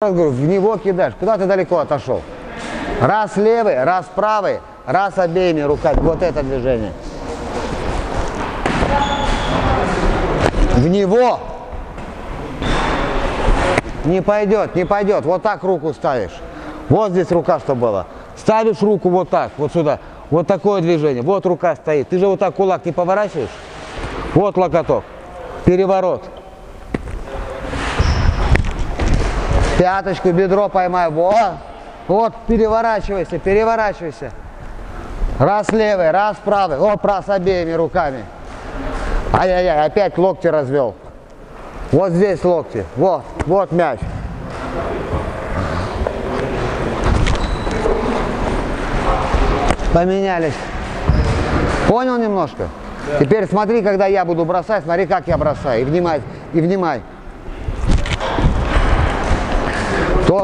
говорю, в него кидаешь. Куда ты далеко отошел? Раз левый, раз правый, раз обеими руками. Вот это движение. В него. Не пойдет, не пойдет. Вот так руку ставишь. Вот здесь рука что было. Ставишь руку вот так, вот сюда. Вот такое движение. Вот рука стоит. Ты же вот так кулак не поворачиваешь. Вот локоток. Переворот. Пяточку, бедро поймай. Вот. Вот, переворачивайся, переворачивайся. Раз левый, раз правый. О, раз обеими руками. Ай-яй-яй, опять локти развел. Вот здесь локти. Вот, вот мяч. Поменялись. Понял немножко? Теперь смотри, когда я буду бросать, смотри, как я бросаю. И внимай, и внимай.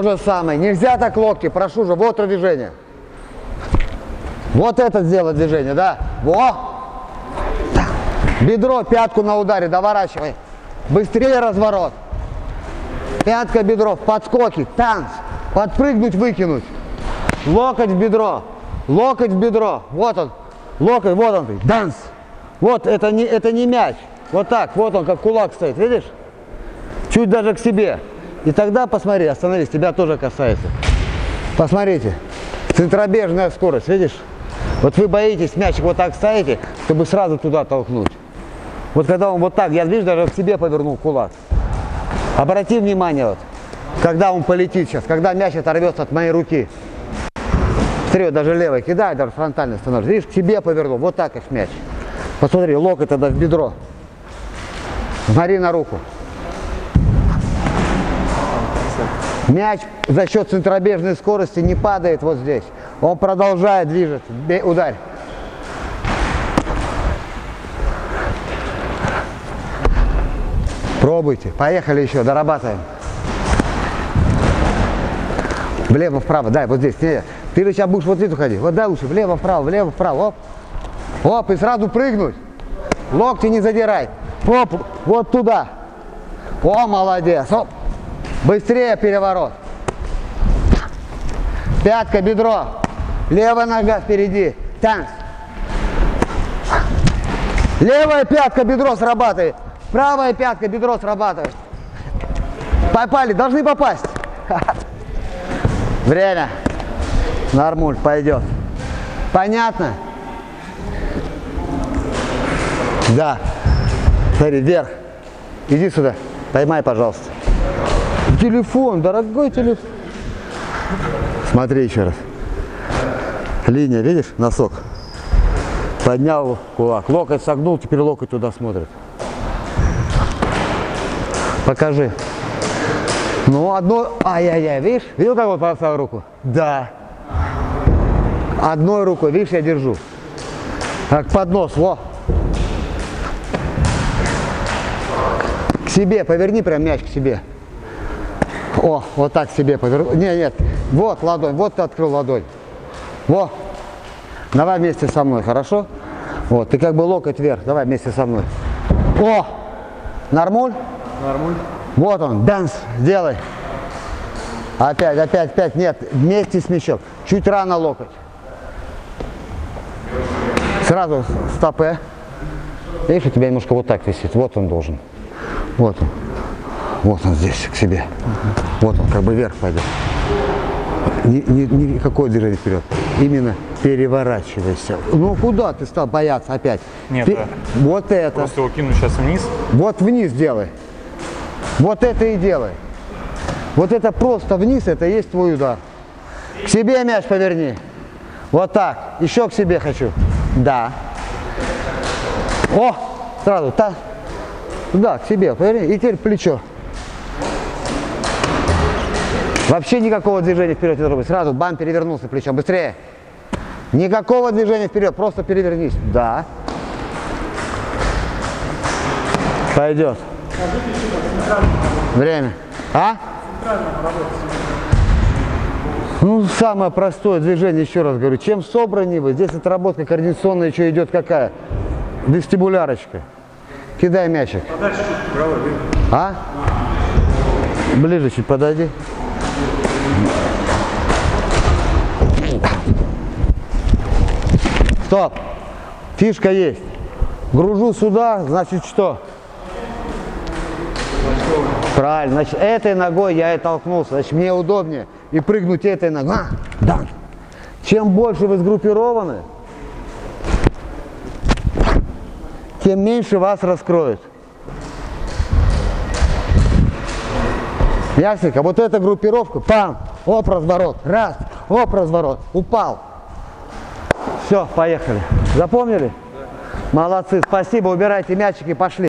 Же самое. Нельзя так локти, прошу же, вот движение. Вот это сделать движение, да? Во! Бедро, пятку на ударе, доворачивай. Быстрее разворот. Пятка, бедро, в подскоке, танц. Подпрыгнуть, выкинуть. Локоть в бедро. Локоть в бедро. Вот он. Локоть, вот он. Данс. Вот, это не, это не мяч. Вот так, вот он, как кулак стоит, видишь? Чуть даже к себе. И тогда посмотри, остановись, тебя тоже касается. Посмотрите, центробежная скорость, видишь? Вот вы боитесь мячик вот так ставите, чтобы сразу туда толкнуть. Вот когда он вот так, я, видишь, даже к себе повернул кулак. Обрати внимание, вот, когда он полетит сейчас, когда мяч оторвется от моей руки. Смотри, вот даже левой кидает, даже фронтально становится. Видишь, к себе повернул, вот так как мяч. Посмотри, локоть тогда в бедро. Смотри на руку. Мяч за счет центробежной скорости не падает вот здесь. Он продолжает движется. Бей, ударь. Пробуйте. Поехали еще, дорабатываем. Влево, вправо, дай, вот здесь. Нет, ты сейчас будешь вот здесь уходить. Вот дай лучше, влево, вправо, влево, вправо. Оп. Оп, и сразу прыгнуть. Локти не задирай. Оп, вот туда. О, молодец. Оп. Быстрее переворот. Пятка, бедро. Левая нога впереди. Танц. Левая пятка, бедро срабатывает. Правая пятка, бедро срабатывает. Попали, должны попасть. Время. Нормуль, пойдет. Понятно? Да. Смотри, вверх. Иди сюда. Поймай, пожалуйста. Телефон, дорогой телефон. Смотри еще раз. Линия, видишь, носок. Поднял кулак. Локоть согнул, теперь локоть туда смотрит. Покажи. Ну, одно... Ай-яй-яй, видишь? Видел, как он поставил руку? Да. Одной рукой, видишь, я держу. Как поднос, во. К себе, поверни прям мяч к себе. О, вот так себе поверни. Нет, нет. Вот ладонь, вот ты открыл ладонь. Во. Давай вместе со мной, хорошо? Вот, ты как бы локоть вверх. Давай вместе со мной. О! Нормуль? Нормуль. Вот он, данс, сделай. Опять, опять, опять, нет, вместе с мячом. Чуть рано локоть. Сразу стопе. Видишь, у тебя немножко вот так висит. Вот он должен. Вот он. Вот он здесь, к себе. Вот он, как бы вверх пойдет. Ни, ни, никакое движение вперед. Именно переворачивайся. Ну куда ты стал бояться опять? Нет, Пе- да. Вот это. Просто его кину сейчас вниз. Вот вниз делай. Вот это и делай. Вот это просто вниз, это и есть твой удар. К себе мяч поверни. Вот так. Еще к себе хочу. Да. О, сразу. Та. Да, к себе поверни. И теперь плечо. Вообще никакого движения вперед не должно быть. Сразу бам, перевернулся плечом. Быстрее. Никакого движения вперед, просто перевернись. Да. Пойдет. Время. А? Ну, самое простое движение, еще раз говорю, чем собраннее вы, здесь отработка координационная еще идет какая? Вестибулярочка. Кидай мячик. А? Ближе чуть подойди. Стоп. Фишка есть. Гружу сюда, значит что? Правильно. Значит, этой ногой я и толкнулся. Значит, мне удобнее и прыгнуть этой ногой. А, да. Чем больше вы сгруппированы, тем меньше вас раскроют. Ясненько. Вот эта группировка, пам, оп, разворот, раз, оп, разворот, упал. Все, поехали. Запомнили? Молодцы, спасибо, убирайте мячики, пошли.